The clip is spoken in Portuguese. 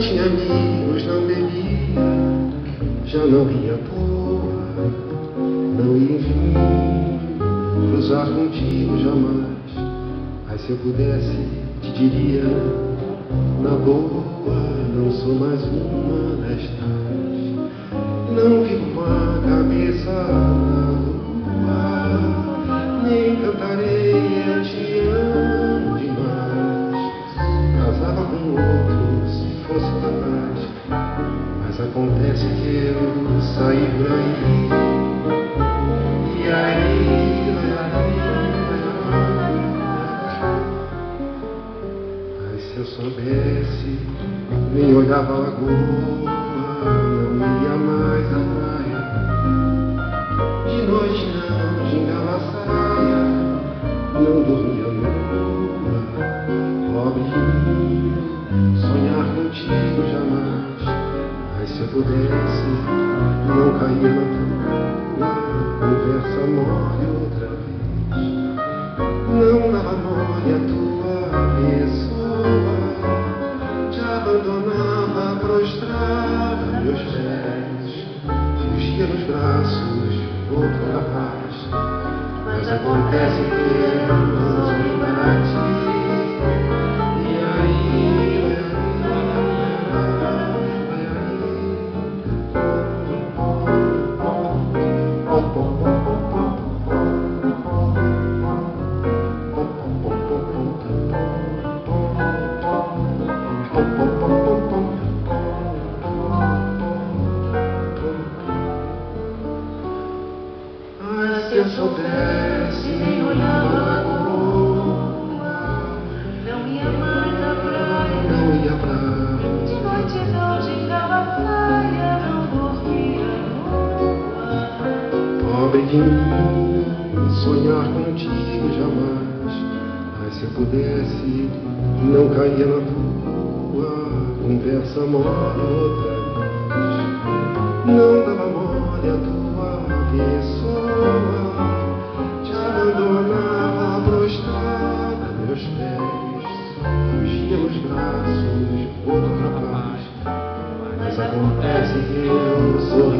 tinha amigos, não bebia, já não ria toa, não ia enfim cruzar contigo jamais. Mas se eu pudesse, te diria, na boa, não sou mais uma destas. Acontece que eu saí por aí. E aí, Mas se eu soubesse, nem olhava a lagoa, não ia mais à pudesse, não caía na tua conversa mole outra vez. Não dava mole a tua pessoa, te abandonava, prostrava meus pés, fugia nos braços de outro rapaz. Eu soubesse, nem olhava a lagoa, Não ia mais à praia, não ia pra de noite não gingava praia, não dormia nua. Pobre de mim, sonhar contigo jamais. Mas se eu pudesse, não caía na tua conversa mole de outro rapaz. Mas